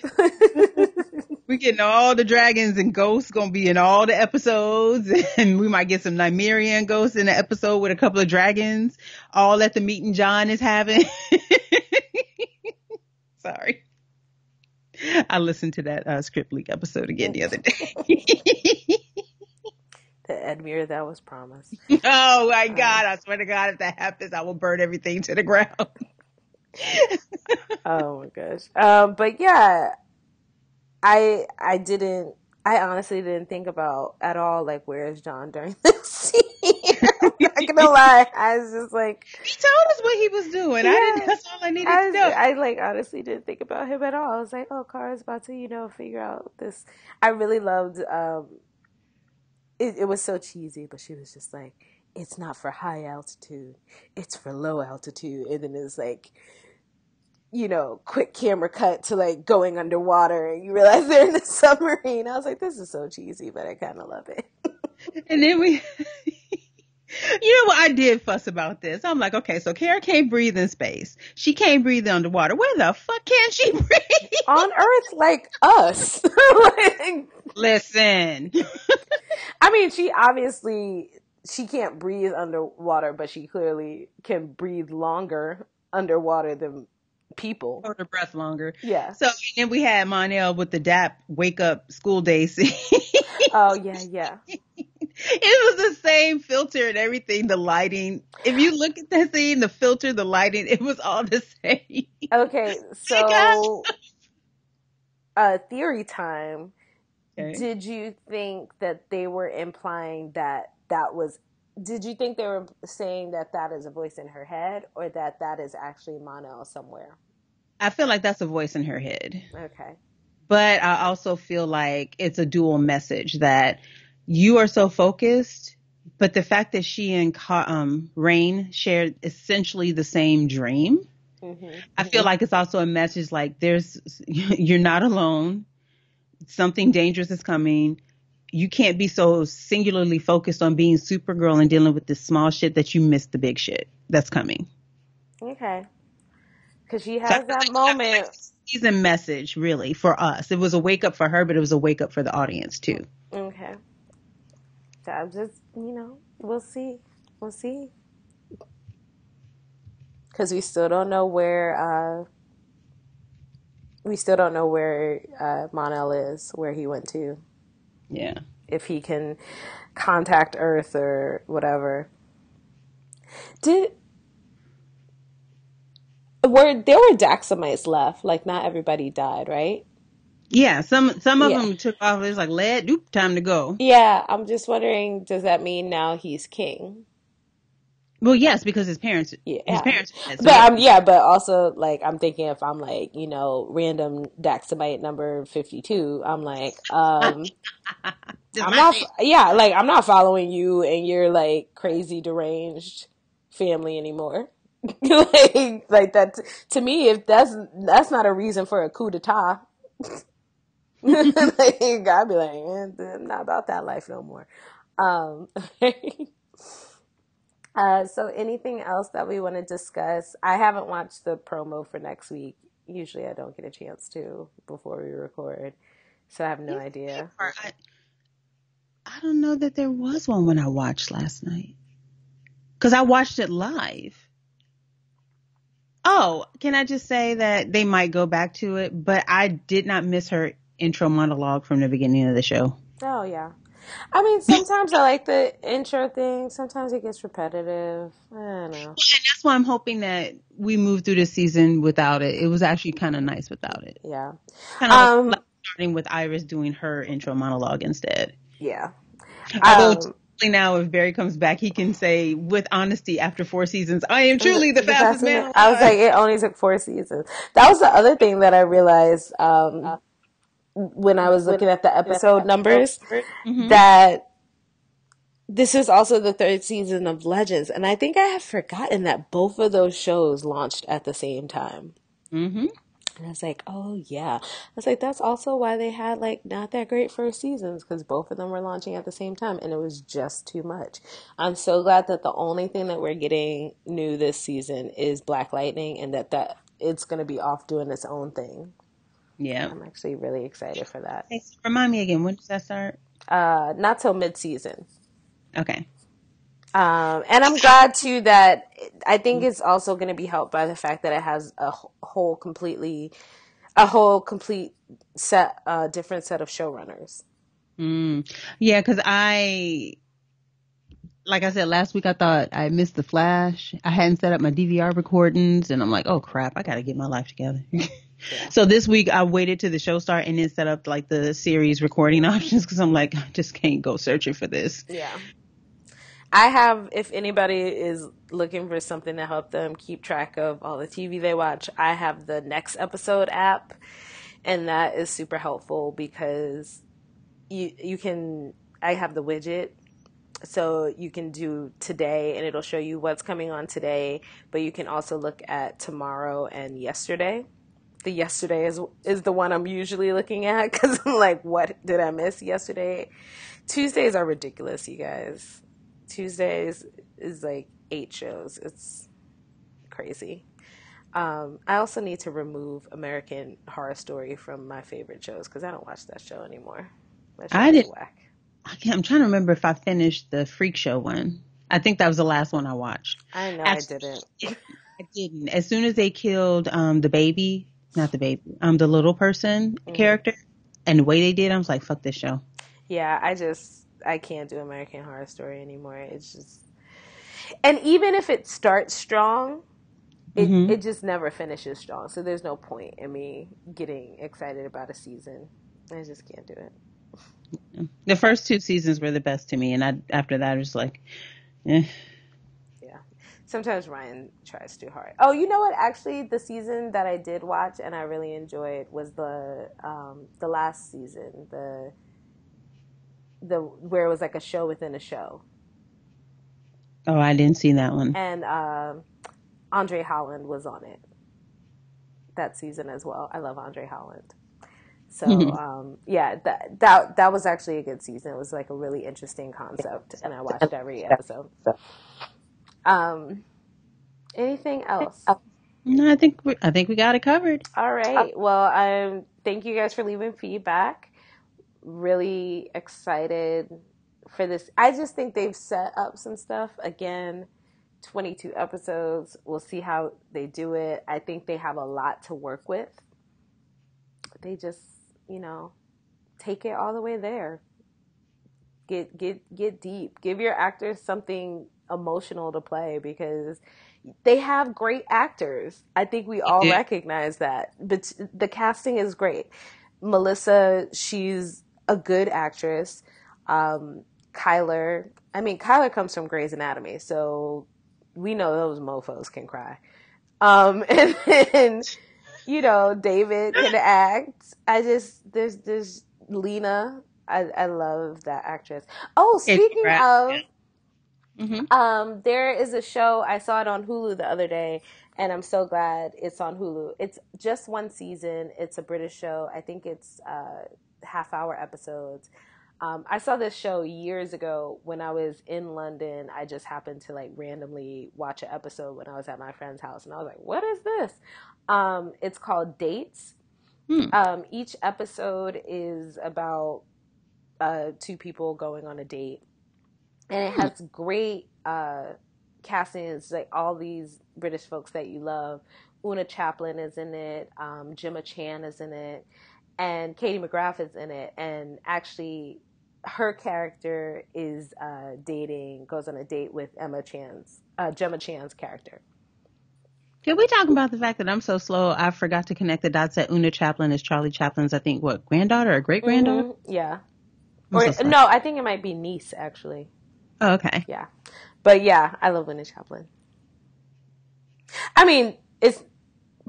we getting all the dragons and ghosts gonna be in all the episodes, and we might get some Nymerian ghosts in the episode with a couple of dragons, all at the meeting John is having. Sorry. I listened to that uh, script leak episode again the other day. the Edmure that was promised. Oh my God! I swear to God, if that happens, I will burn everything to the ground. oh my gosh. Um, but yeah, I I didn't. I honestly didn't think about at all like where's J'onn during this scene. I'm not gonna lie. I was just like he told us what he was doing. Yeah, I didn't. That's all I needed I was, to know. I like honestly didn't think about him at all. I was like, oh, Kara's about to you know figure out this. I really loved. um it, it was so cheesy, but she was just like, it's not for high altitude, it's for low altitude, and then it's like you know, quick camera cut to like going underwater and you realize they're in the submarine. I was like, this is so cheesy, but I kind of love it. and then we, You know what? I did fuss about this. I'm like, okay, so Kara can't breathe in space. She can't breathe underwater. Where the fuck can she breathe? On Earth, like us. like, Listen. I mean, she obviously she can't breathe underwater, but she clearly can breathe longer underwater than people. Hold her breath longer. Yeah. So and then we had Mon-El with the DAP wake up school day scene. Oh yeah, yeah. it was the same filter and everything, the lighting. If you look at that scene, the filter, the lighting, it was all the same. Okay, so uh theory time. Okay. Did you think that they were implying that that was did you think they were saying that that is a voice in her head or that that is actually Mon-El somewhere? I feel like that's a voice in her head. Okay. But I also feel like it's a dual message that you are so focused, but the fact that she and Ka- um, Reign shared essentially the same dream, hmm I feel like it's also a message like there's, you're not alone. Something dangerous is coming. You can't be so singularly focused on being Supergirl and dealing with this small shit that you miss the big shit that's coming. Okay. Cuz she has feel that like- I feel like moment. season message really for us. It was a wake up for her, but it was a wake up for the audience too. Okay. So I'm just, you know, we'll see. We'll see. Because we still don't know where, uh, we still don't know where uh, Mon-El is, where he went to, Yeah. if he can contact Earth or whatever. Did were there were Daxamites left? Like not everybody died, right? Yeah, some some of Yeah. them took off. It was like lead. Oop, time to go. Yeah, I'm just wondering. Does that mean now he's king? Well, yes, because his parents, yeah. his parents. So But yeah. um, yeah, but also like I'm thinking if I'm like you know random Daxamite number fifty two, I'm like um I'm not shit. yeah like I'm not following you and your like crazy deranged family anymore. like like that to me if that's that's not a reason for a coup d'état. like, I'd be like, eh, I'm not about that life no more. Um, uh, so anything else that we want to discuss? I haven't watched the promo for next week. Usually I don't get a chance to before we record. So I have no idea. Or I, I don't know that there was one when I watched last night because I watched it live. Oh, can I just say that they might go back to it, but I did not miss her intro monologue from the beginning of the show. Oh yeah. I mean, sometimes I like the intro thing. Sometimes it gets repetitive. I don't know. And that's why I'm hoping that we move through the season without it. It was actually kind of nice without it. Yeah. Kind of Um, like starting with Iris doing her intro monologue instead. Yeah. Although Um, now, if Barry comes back, he can say with honesty after four seasons, "I am truly the, fastest man." I was like, it only took four seasons. That was the other thing that I realized um, when I was looking at the episode numbers Mhm. that this is also the third season of Legends, and I think I have forgotten that both of those shows launched at the same time. Mhm. And I was like, oh yeah. I was like, that's also why they had like not that great first seasons because both of them were launching at the same time and it was just too much. I'm so glad that the only thing that we're getting new this season is Black Lightning and that that it's going to be off doing its own thing. Yeah. I'm actually really excited for that. Hey, remind me again. When does that start? Uh, not till mid season. Okay. Um, and I'm glad too that I think it's also going to be helped by the fact that it has a whole completely, a whole complete set, uh, different set of showrunners. Mm. Yeah, because I, like I said last week, I thought I missed the Flash. I hadn't set up my DVR recordings, and I'm like, oh crap, I got to get my life together. So this week I waited to the show start and then set up like the series recording options because I'm like, I just can't go searching for this. Yeah. I have, if anybody is looking for something to help them keep track of all the TV they watch, I have the next episode app, and that is super helpful because you you can. I have the widget, so you can do today, and it'll show you what's coming on today. But you can also look at tomorrow and yesterday. The yesterday is is the one I'm usually looking at because I'm like, what did I miss yesterday? Tuesdays are ridiculous, you guys. Tuesdays is like eight shows. It's crazy. Um, I also need to remove American Horror Story from my favorite shows because I don't watch that show anymore. That show I did. whack. I can't, I'm trying to remember if I finished the Freak Show one. I think that was the last one I watched. I know I didn't. I didn't. As soon as they killed um the baby, not the baby, um the little person Mhm. character, and the way they did, I was like, fuck this show. Yeah, I just I can't do American Horror Story anymore. It's just, and even if it starts strong, it Mhm. it just never finishes strong. So there's no point in me getting excited about a season. I just can't do it. The first two seasons were the best to me, and I after that, I was like, eh. Yeah. Sometimes Ryan tries too hard. Oh, you know what? Actually, the season that I did watch and I really enjoyed was the um, the last season, the the where it was like a show within a show, Oh, I didn't see that one. and um, Andre Holland was on it that season as well. I love Andre Holland. So um, yeah, that that that was actually a good season. It was like a really interesting concept, and I watched every episode. Um, anything else? No, I think we, I think we got it covered. All right. Well, um, thank you guys for leaving feedback. Really excited for this. I just think they've set up some stuff. Again, 22 episodes. We'll see how they do it. I think they have a lot to work with. They just, you know, take it all the way there. Get get get deep. Give your actors something emotional to play because they have great actors. I think we all recognize that. But the casting is great. Melissa, she's a good actress. Um, Chyler, I mean, Chyler comes from Grey's Anatomy, so we know those mofos can cry. Um, and then, you know, David can act. I just, there's, there's Lena. I, I love that actress. Oh, speaking of, hmm um, there is a show I saw it on Hulu the other day, and I'm so glad it's on Hulu. It's just one season. It's a British show. I think it's uh, half hour episodes. Um, I saw this show years ago when I was in London. I just happened to like randomly watch an episode when I was at my friend's house, and I was like, "What is this?" Um, it's called Dates. Hmm. Um, each episode is about uh, two people going on a date, and it has great uh, casting. It's like all these British folks that you love. Oona Chaplin is in it. Um, Gemma Chan is in it, and Katie McGrath is in it. And actually, her character is uh, dating, goes on a date with Emma Chan's, uh, Gemma Chan's character. Can we talk about the fact that I'm so slow? I forgot to connect the dots that Oona Chaplin is Charlie Chaplin's, I think, what granddaughter or great granddaughter? Mhm, Yeah. I'm Or so no, I think it might be niece actually. Oh, okay. Yeah. But yeah, I love Linda Chaplin. I mean, it's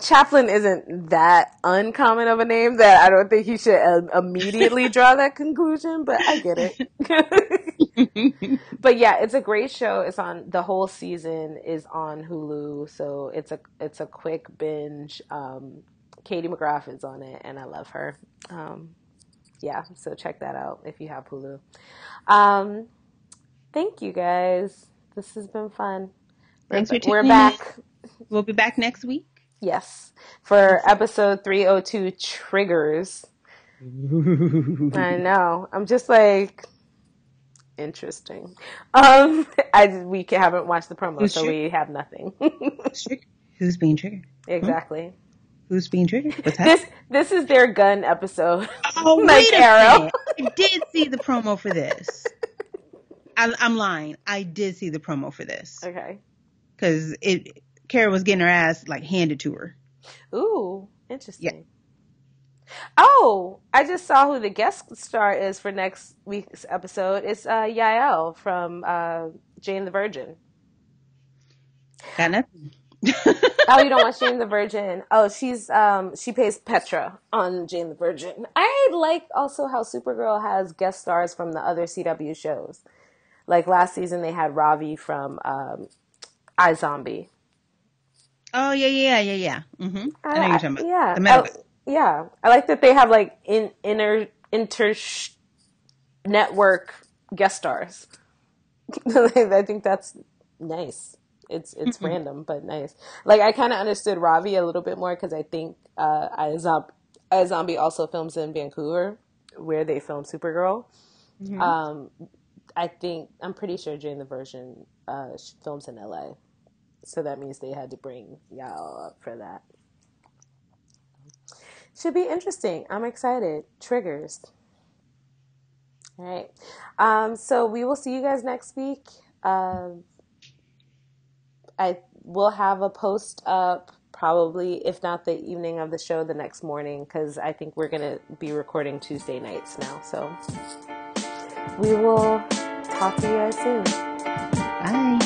Chaplin isn't that uncommon of a name that I don't think you should uh, immediately draw that conclusion, but I get it. but yeah, it's a great show. It's on the whole season is on Hulu, so it's a it's a quick binge. Um, Katie McGrath is on it, and I love her. Um, yeah, so check that out if you have Hulu. Um, thank you guys. This has been fun. We're, Thanks for we're tuning in. back. We'll be back next week. Yes, for episode 302 triggers. I know. I'm just like interesting. Um, I we ca- haven't watched the promo, Who's so tri- we have nothing. Who's being triggered? exactly. Who's being triggered? What's happening? This this is their gun episode. Oh, like wait a Arrow. minute. I did see the promo for this. I, I'm lying. I did see the promo for this Okay. because it. Kara was getting her ass like handed to her. Ooh, interesting. Oh, I just saw who the guest star is for next week's episode. It's uh, Yael from uh, Jane the Virgin. Got nothing. Oh, you don't watch Jane the Virgin? Oh, she's um she plays Petra on Jane the Virgin. I like also how Supergirl has guest stars from the other CW shows. Like last season, they had Ravi from um, Zombie. Oh yeah, yeah, yeah, yeah. Mm-hmm. I know you're talking about yeah, the. I- yeah. I like that they have like in inner inter network guest stars. I think that's nice. It's it's mm-hmm. random but nice. Like I kind of understood Ravi a little bit more because I think uh, Zombie also films in Vancouver, where they film Supergirl. Mm-hmm. Um, I think I'm pretty sure Jane the Virgin uh, films in LA, so that means they had to bring y'all up for that. Should be interesting. I'm excited. Triggers. All right. Um, so we will see you guys next week. Uh, I will have a post up probably, if not the evening of the show, the next morning, because I think we're going to be recording Tuesday nights now. So we will talk to you guys soon. Bye.